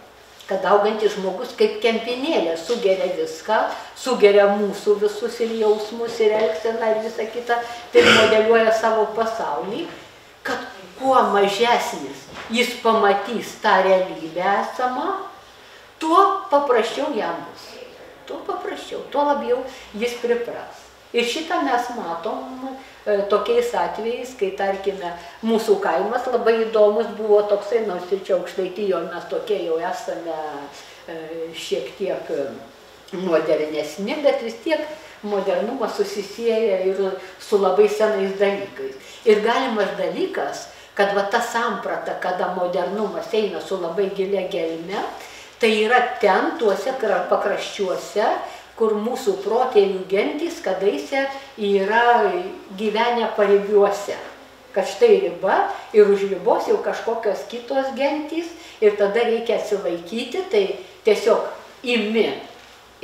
kad augantis žmogus kaip kempinėlė sugeria viską, sugeria mūsų visus ir jausmus, ir elgseną, ir visą kitą, tai modeliuoja savo pasaulį, kad kuo mažesnis jis pamatys tą realybę esamą, tuo paprasčiau jam bus. Tuo paprasčiau, tuo labiau jis pripras. Ir šitą mes matom e, tokiais atvejais, kai tarkime mūsų kaimas labai įdomus buvo toksai, nors ir čia aukštaitijoje mes tokie jau esame e, šiek tiek e, modernesni, bet vis tiek modernumas susisieja ir su labai senais dalykais. Ir galimas dalykas, kad va ta samprata, kada modernumas eina su labai gilia gelme, tai yra ten, tuose kra- pakraščiuose, kur mūsų protėvių gentys kadaise yra gyvenę paribiuose. Kad štai riba ir už ribos jau kažkokios kitos gentys ir tada reikia atsilaikyti, tai tiesiog imi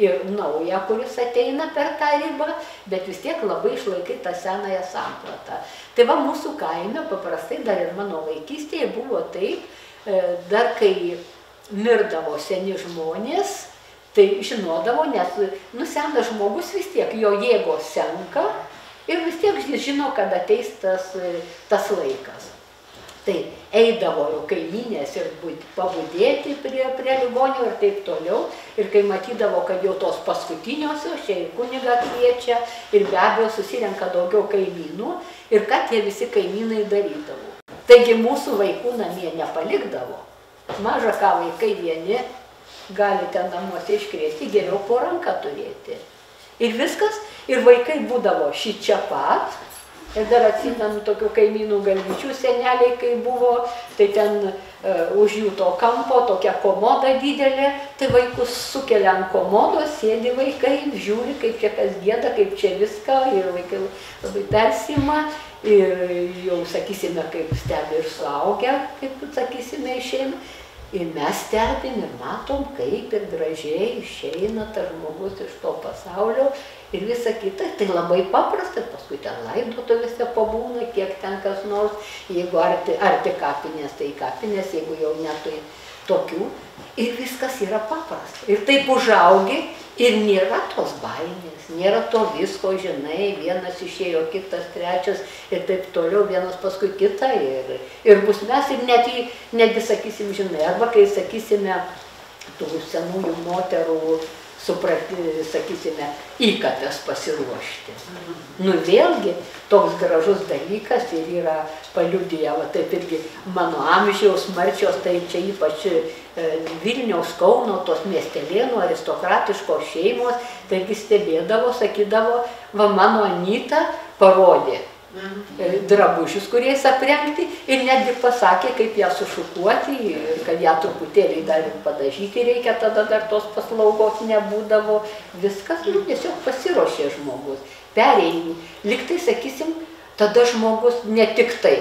ir naują, kuris ateina per tą ribą, bet vis tiek labai išlaikai tą senąją sampratą. Tai va mūsų kaime paprastai dar ir mano vaikystėje buvo taip, e, dar kai mirdavo seni žmonės, tai žinodavo, nes nu, senas žmogus vis tiek, jo jėgos senka ir vis tiek jis žino, kad ateis tas, tas laikas. Tai eidavo jau kaiminės ir būt- pabudėti prie, prie ligonio ir taip toliau. Ir kai matydavo, kad jau tos paskutiniosios, čia ir kuniga kviečia, ir be abejo susirenka daugiau kaimynų. Ir ką tie visi kaimynai darydavo. Taigi mūsų vaikų namie nepalikdavo. Maža ką vaikai vieni gali ten namuose iškrėsti, geriau po ranką turėti. Ir viskas, ir vaikai būdavo šį čia pat. Ir dar atsimenu tokių kaimynų galvyčių seneliai, kai buvo, tai ten uh, už jų to kampo tokia komoda didelė, tai vaikus sukelia ant komodos, sėdi vaikai, žiūri, kaip čia kas gėda, kaip čia viską, ir vaikai labai persima. Ir jau, sakysime, kaip stebi ir suaugę, kaip, sakysime, išeina. Ir mes stebim ir matom, kaip ir gražiai išeina tas žmogus iš to pasaulio ir visa kita. Tai labai paprasta, paskui ten laidotuvėse pabūna, kiek ten kas nors, jeigu arti, arti kapinės, tai kapinės, jeigu jau netui tokių. Ir viskas yra paprasta. Ir taip užaugi ir nėra tos baimės, nėra to visko, žinai, vienas išėjo, kitas, trečias ir taip toliau, vienas paskui kitą ir, ir bus mes ir net netgi sakysim, žinai, arba kai sakysime, tų senųjų moterų suprati, sakysime, įkapės pasiruošti. Nu vėlgi toks gražus dalykas ir yra paliudyja, va taip irgi mano amžiaus marčios, tai čia ypač e, Vilniaus Kauno, tos miestelėnų aristokratiškos šeimos, taigi stebėdavo, sakydavo, va mano Anita parodė drabužius, kuriais aprengti ir netgi pasakė, kaip ją sušukuoti ir kad ją truputėlį dar ir padažyti reikia, tada dar tos paslaugos nebūdavo. Viskas, nu, tiesiog pasiruošė žmogus. Perėjimui. Liktai, sakysim, tada žmogus ne tik tai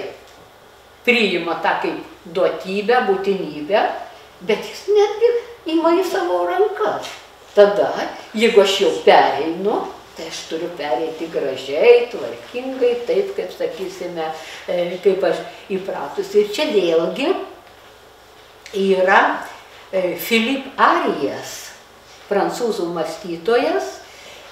priima tą kaip duotybę, būtinybę, bet jis netgi ima į savo rankas. Tada, jeigu aš jau pereinu, tai aš turiu pereiti gražiai, tvarkingai, taip kaip sakysime, e, kaip aš įpratus. Ir čia vėlgi yra e, Filip Arijas, prancūzų mąstytojas,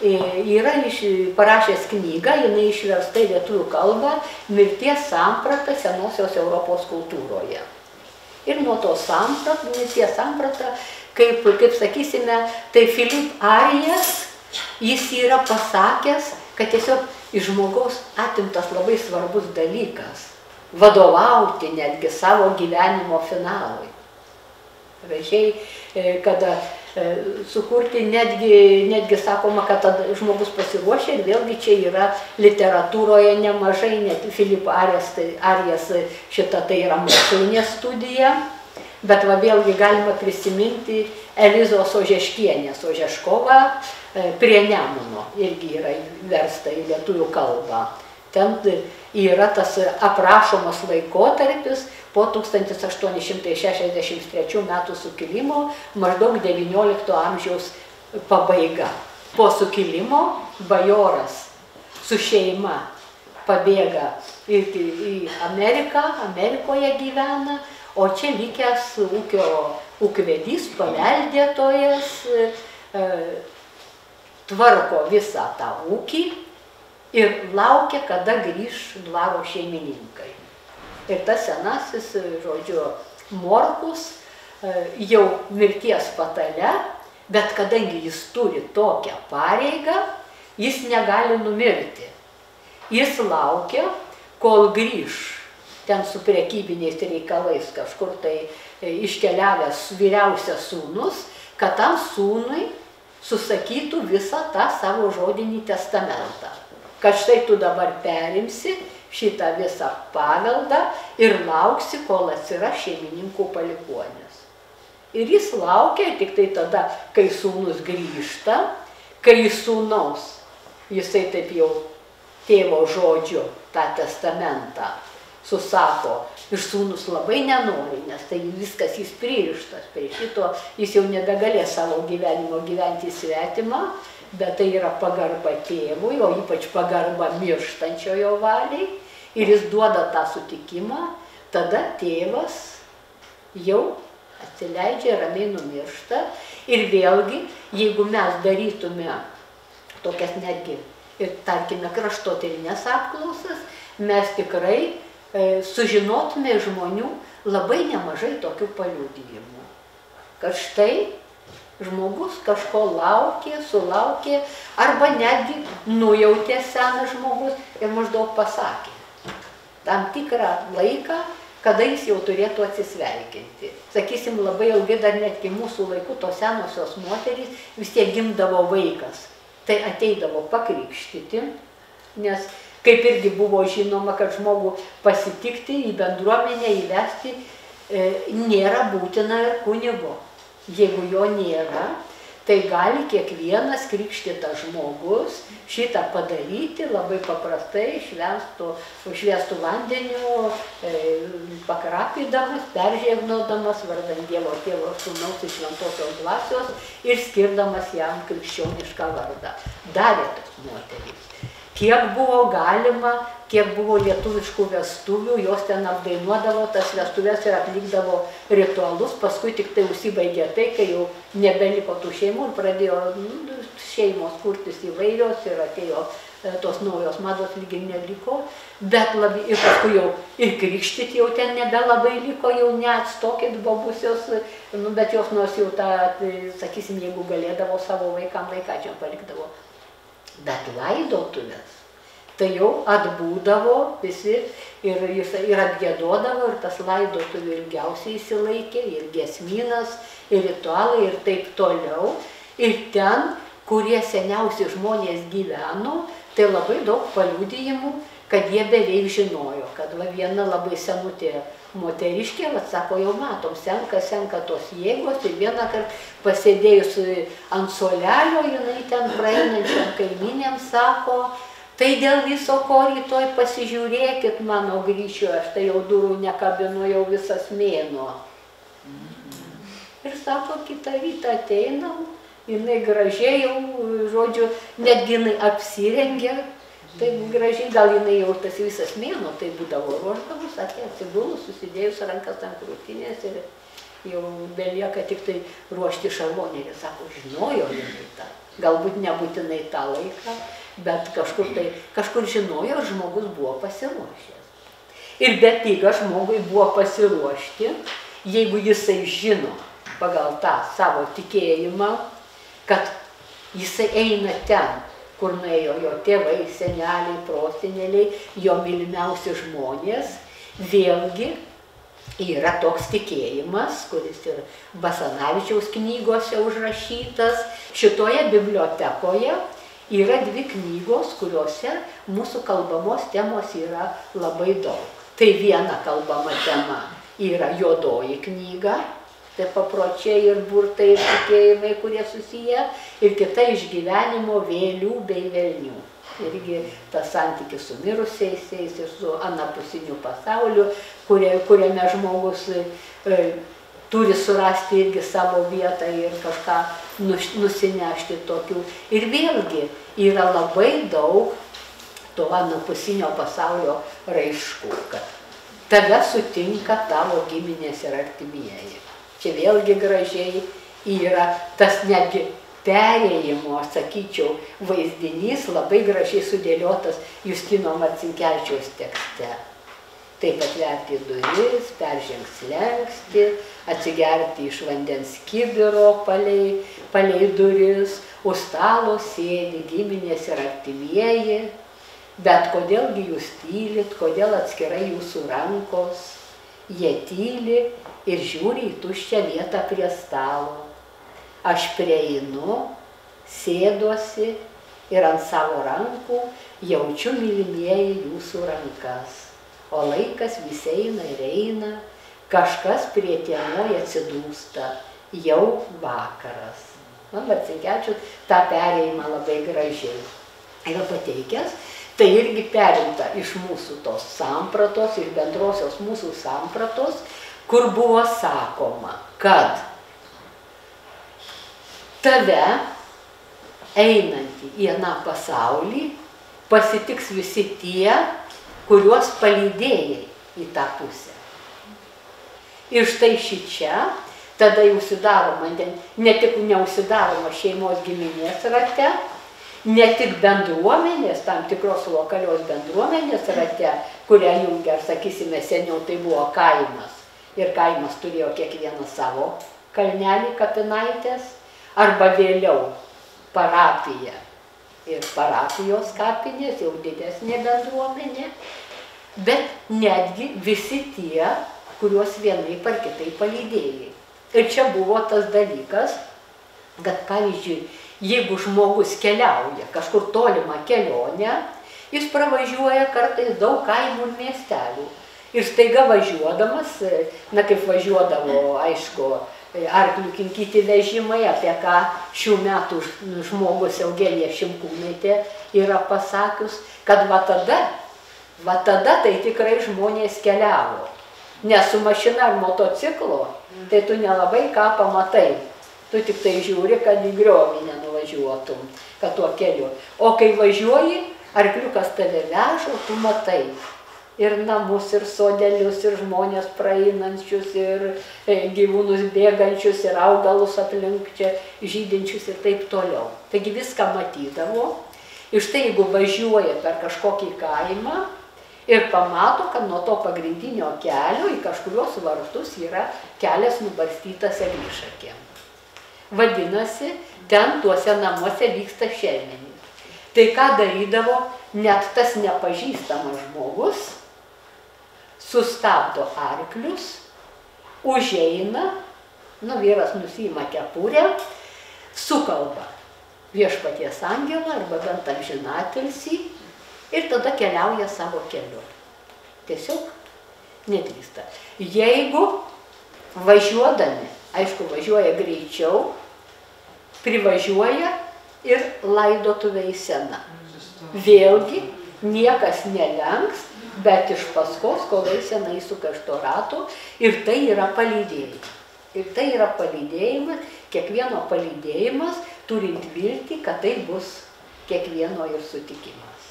e, yra iš, parašęs knygą, jinai išversta į lietuvių kalbą, mirties samprata senosios Europos kultūroje. Ir nuo to samprata, mirties samprata, kaip, kaip sakysime, tai Filip Arijas, jis yra pasakęs, kad tiesiog iš žmogaus atimtas labai svarbus dalykas - vadovauti netgi savo gyvenimo finalui. Gražiai, e, kada e, sukurti netgi, netgi sakoma, kad tada žmogus pasiruošia ir vėlgi čia yra literatūroje nemažai, net Filipo Arijas, Arijas šita tai yra mokslinė studija, Bet va vėlgi galima prisiminti Elizos Ožeškienės, Ožeškova e, prie Nemuno, irgi yra versta į lietuvių kalbą. Ten yra tas aprašomas laikotarpis po 1863 metų sukilimo, maždaug XIX amžiaus pabaiga. Po sukilimo bajoras su šeima pabėga į, į Ameriką, Amerikoje gyvena, o čia likęs ūkio ūkvedys, paveldėtojas, e, tvarko visą tą ūkį ir laukia, kada grįž dvaro šeimininkai. Ir tas senasis, žodžiu, Morkus e, jau mirties patale, bet kadangi jis turi tokią pareigą, jis negali numirti. Jis laukia, kol grįž ten su prekybiniais reikalais kažkur tai e, iškeliavęs vyriausias sūnus, kad tam sūnui susakytų visą tą savo žodinį testamentą. Kad štai tu dabar perimsi šitą visą paveldą ir lauksi, kol atsiras šeimininkų palikuonės. Ir jis laukia tik tai tada, kai sūnus grįžta, kai sūnaus, jisai taip jau tėvo žodžiu tą testamentą susako. Ir sūnus labai nenori, nes tai viskas jis pririštas prie šito, jis jau nebegalės savo gyvenimo gyventi svetimą, bet tai yra pagarba tėvui, o ypač pagarba mirštančiojo valiai. Ir jis duoda tą sutikimą, tada tėvas jau atsileidžia, ramiai numiršta. Ir vėlgi, jeigu mes darytume tokias netgi ir, tarkime, kraštotyrinės apklausas, mes tikrai sužinotume žmonių labai nemažai tokių paliudijimų. Kad štai žmogus kažko laukė, sulaukė, arba netgi nujautė senas žmogus ir maždaug pasakė. Tam tikrą laiką, kada jis jau turėtų atsisveikinti. Sakysim, labai ilgai dar netgi mūsų laikų tos senosios moterys vis tiek gimdavo vaikas. Tai ateidavo pakrikštyti, nes kaip irgi buvo žinoma, kad žmogų pasitikti į bendruomenę įvesti e, nėra būtina ir kunigo. Jeigu jo nėra, tai gali kiekvienas krikštytas žmogus šitą padaryti labai paprastai, švestų, švestų vandeniu, e, pakrapydamas, peržegnodamas vardant Dievo tėvo sūnaus ir šventosios dvasios ir skirdamas jam krikščionišką vardą. Darė tas moteris kiek buvo galima, kiek buvo lietuviškų vestuvių, jos ten apdainuodavo tas vestuvės ir atlikdavo ritualus, paskui tik tai užsibaigė tai, kai jau nebeliko tų šeimų ir pradėjo nu, šeimos kurtis įvairios ir atėjo e, tos naujos mados lygiai neliko, bet labai, ir paskui jau ir krikštyti jau ten nebelabai liko, jau neatstokit bobusios, nu, bet jos nors jau tą, tai, sakysim, jeigu galėdavo savo vaikam laikačiam palikdavo Bet laidotuvės, tai jau atbūdavo visi ir, ir atgėdodavo, ir tas laidotuvių ilgiausiai įsilaikė, ir gesminas, ir ritualai, ir taip toliau. Ir ten, kurie seniausi žmonės gyveno, tai labai daug paliudijimų, kad jie beveik žinojo, kad va, viena labai senutė moteriškė, vat, sako, jau matom, senka, senka tos jėgos ir vieną kartą pasėdėjus ant solelio, jinai ten praeinančiam kaiminėm sako, tai dėl viso ko rytoj pasižiūrėkit mano grįšiu, aš tai jau durų nekabinu jau visas mėnuo. Ir sako, kitą rytą ateinam, jinai gražiai jau, žodžiu, netgi jinai apsirengia, Taip gražiai, gal jinai jau tas visas mėno, tai būdavo ruoždavus, sakė, atsigulus, susidėjus rankas ant krūtinės ir jau belieka tik tai ruošti šarvonėlį. Sako, žinojo jinai tą. Galbūt nebūtinai tą laiką, bet kažkur, tai, kažkur žinojo, žmogus buvo pasiruošęs. Ir bepiga žmogui buvo pasiruošti, jeigu jisai žino pagal tą savo tikėjimą, kad jisai eina ten, kur nuėjo jo tėvai, seneliai, proseneliai, jo mylimiausi žmonės, vėlgi yra toks tikėjimas, kuris ir Basanavičiaus knygose užrašytas. Šitoje bibliotekoje yra dvi knygos, kuriuose mūsų kalbamos temos yra labai daug. Tai viena kalbama tema yra juodoji knyga, tai papročiai ir burtai ir tikėjimai, kurie susiję, ir kita išgyvenimo vėlių bei velnių. Irgi tas santykis su mirusiaisiais ir su anapusiniu pasauliu, kurie, kuriame žmogus e, turi surasti irgi savo vietą ir kažką nusinešti tokių. Ir vėlgi yra labai daug to anapusinio pasaulio raiškų, kad tave sutinka tavo giminės ir artimieji. Čia vėlgi gražiai yra tas netgi perėjimo, sakyčiau, vaizdinys labai gražiai sudėliotas Justino Marcinkevičiaus tekste. Taip atverti duris, peržengti slengsti, atsigerti iš vandens kibiro palei, palei duris, už stalo sėdi giminės ir artimieji, bet kodėlgi jūs tylit, kodėl atskirai jūsų rankos, jie tyli ir žiūri į tuščią vietą prie stalo. Aš prieinu, sėduosi ir ant savo rankų jaučiu mylimieji jūsų rankas. O laikas vis eina ir eina, kažkas prie tėmoje atsidūsta, jau vakaras. Na, Marcinkevičius tą perėjimą labai gražiai yra pateikęs. Tai irgi perimta iš mūsų tos sampratos, iš bendrosios mūsų sampratos, kur buvo sakoma, kad tave einantį į aną pasaulį pasitiks visi tie, kuriuos palydėjai į tą pusę. Ir štai ši čia, tada jau užsidaroma, ne, tik neužsidaroma šeimos giminės rate, ne tik bendruomenės, tam tikros lokalios bendruomenės rate, kurią jungia, ar sakysime, seniau tai buvo kaimas. Ir kaimas turėjo kiekvieną savo kalnelį kapinaitės, arba vėliau parapija ir parapijos kapinės, jau didesnė bendruomenė, bet netgi visi tie, kuriuos vienaip ar kitaip palydėjai. Ir čia buvo tas dalykas, kad pavyzdžiui, jeigu žmogus keliauja kažkur tolimą kelionę, jis pravažiuoja kartais daug kaimų ir miestelių. Ir staiga važiuodamas, na kaip važiuodavo, aišku, arklių kinkyti vežimai, apie ką šių metų žmogus Eugenija Šimkūnaitė yra pasakius, kad va tada, va tada tai tikrai žmonės keliavo. Nes su mašina ar motociklu, tai tu nelabai ką pamatai. Tu tik tai žiūri, kad į griovį nenuvažiuotum, kad tuo keliu. O kai važiuoji, arkliukas tave veža, tu matai ir namus, ir sodelius, ir žmonės praeinančius, ir gyvūnus bėgančius, ir augalus aplink čia žydinčius ir taip toliau. Taigi viską matydavo. Ir štai jeigu važiuoja per kažkokį kaimą ir pamato, kad nuo to pagrindinio kelio į kažkurios vartus yra kelias nubarstytas eglišakėm. Vadinasi, ten tuose namuose vyksta šelmenis. Tai ką darydavo net tas nepažįstamas žmogus, sustabdo arklius, užeina, nu vyras nusima kepurę, sukalba viešpaties angelą arba bent amžinatilsį ir tada keliauja savo keliu. Tiesiog nedrįsta. Jeigu važiuodami, aišku, važiuoja greičiau, privažiuoja ir laidotuvė į seną. Vėlgi niekas nelenks, bet iš paskos, kol eisena įsuka iš to rato ir tai yra palydėjimas. Ir tai yra palydėjimas, kiekvieno palydėjimas, turint viltį, kad tai bus kiekvieno ir sutikimas.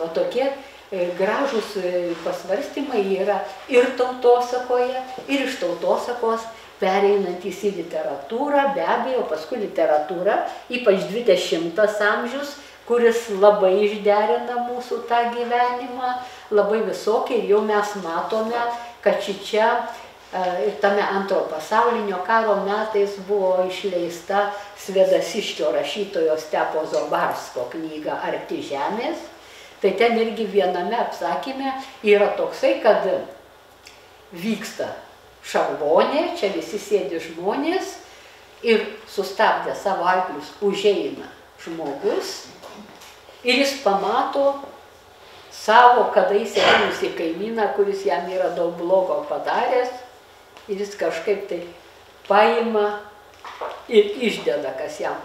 O tokie e, gražus e, pasvarstymai yra ir tautosakoje, ir iš tautosakos pereinantys į literatūrą, be abejo, paskui literatūra, ypač 20 amžius, kuris labai išderina mūsų tą gyvenimą, labai visokį ir jau mes matome, kad ši čia ir tame antro pasaulinio karo metais buvo išleista Svedasiškio rašytojo Stepo Zobarsko knyga Arti žemės. Tai ten irgi viename apsakyme yra toksai, kad vyksta šarvonė, čia visi sėdi žmonės ir sustabdė savo arklius užeina žmogus ir jis pamato savo kadaise gimusi kaimyną, kuris jam yra daug blogo padaręs. Ir jis kažkaip tai paima ir išdeda, kas jam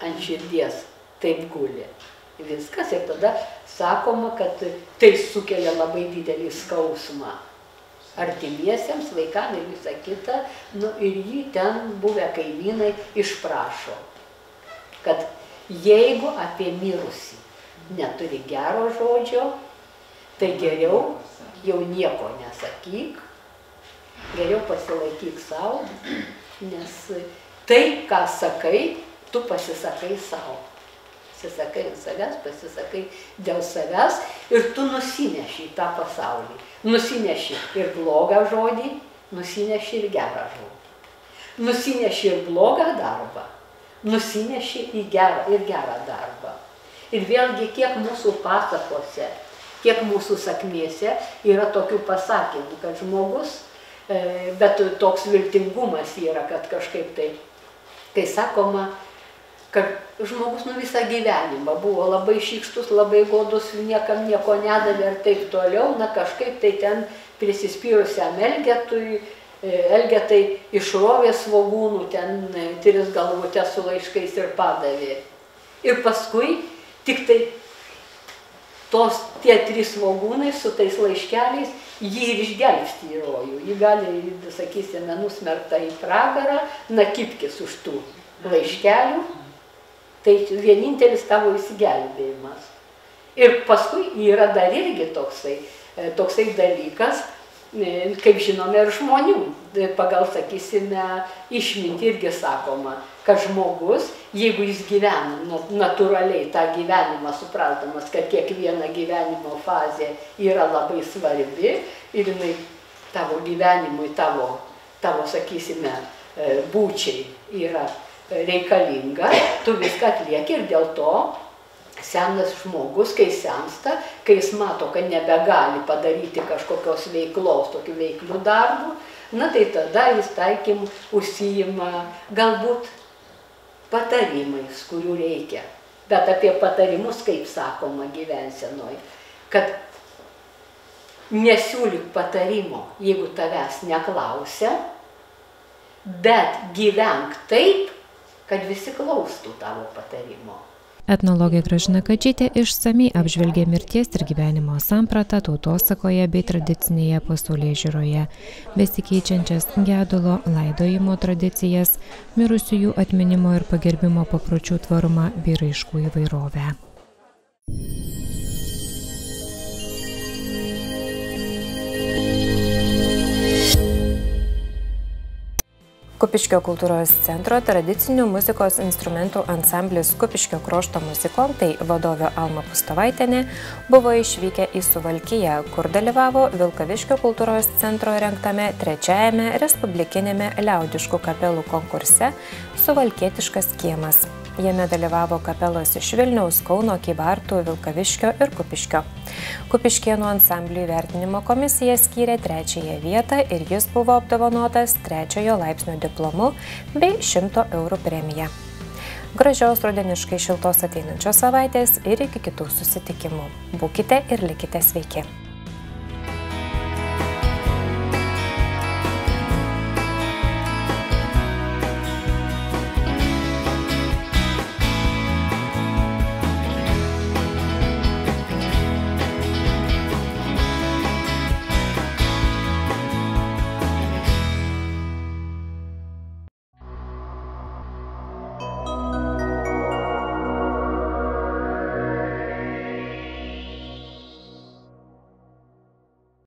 ant širdies taip guli. Viskas. Ir tada sakoma, kad tai sukelia labai didelį skausmą artimiesiems, vaikams ir visą kitą, nu, ir jį ten buvę kaimynai išprašo, kad jeigu apie mirusį neturi gero žodžio, tai geriau jau nieko nesakyk, geriau pasilaikyk savo, nes tai, ką sakai, tu pasisakai savo. Pasisakai ant savęs, pasisakai dėl savęs ir tu nusineši į tą pasaulį. Nusineši ir blogą žodį, nusineši ir gerą žodį. Nusineši ir blogą darbą, nusineši į gerą ir gerą darbą. Ir vėlgi, kiek mūsų pasakose, kiek mūsų sakmėse yra tokių pasakymų, kad žmogus, e, bet toks viltingumas yra, kad kažkaip tai, kai sakoma, kad žmogus nu visą gyvenimą buvo labai šykštus, labai godus, niekam nieko nedavė ir taip toliau, na kažkaip tai ten prisispyrusiam elgetui, elgetai išrovė svogūnų, ten e, tris galvutės su laiškais ir padavė. Ir paskui tik tai tos tie trys svogūnai su tais laiškeliais jį ir išgelbsti į rojų. Jį gali, sakysime, nusmerta į pragarą, na kipkis už tų laiškelių Tai vienintelis tavo įsigelbėjimas. Ir paskui yra dar irgi toksai, e, toksai dalykas, e, kaip žinome, ir žmonių. E, pagal, sakysime, išminti irgi sakoma, kad žmogus, jeigu jis gyvena natūraliai tą gyvenimą, suprasdamas, kad kiekviena gyvenimo fazė yra labai svarbi ir jinai tavo gyvenimui, tavo, tavo sakysime, būčiai yra reikalinga, tu viską atlieki ir dėl to senas žmogus, kai sensta, kai jis mato, kad nebegali padaryti kažkokios veiklos, tokių veiklių darbų, na tai tada jis, taikim, užsijima galbūt patarimais, kurių reikia. Bet apie patarimus, kaip sakoma gyvensenoj, kad nesiūlyk patarimo, jeigu tavęs neklausia, bet gyvenk taip, kad visi klaustų tavo patarimo. Etnologė Gražina Kadžytė išsamei apžvelgė mirties ir gyvenimo sampratą tautosakoje bei tradicinėje pasaulyje žiūroje, besikeičiančias gedulo laidojimo tradicijas, mirusiųjų atminimo ir pagerbimo papročių tvarumą bei raiškų įvairovę. Kupiškio kultūros centro tradicinių muzikos instrumentų ansamblis Kupiškio krošto muzikontai vadovė Alma Pustovaitenė buvo išvykę į Suvalkiją, kur dalyvavo Vilkaviškio kultūros centro renktame trečiajame Respublikinėme liaudiškų kapelų konkurse Suvalkietiškas kiemas. Jame dalyvavo kapelos iš Vilniaus, Kauno, Kybartų, Vilkaviškio ir Kupiškio. Kupiškienų ansamblių vertinimo komisija skyrė trečiąją vietą ir jis buvo apdovanotas trečiojo laipsnio diplomu bei 100 eurų premija. Gražios rudeniškai šiltos ateinančios savaitės ir iki kitų susitikimų. Būkite ir likite sveiki.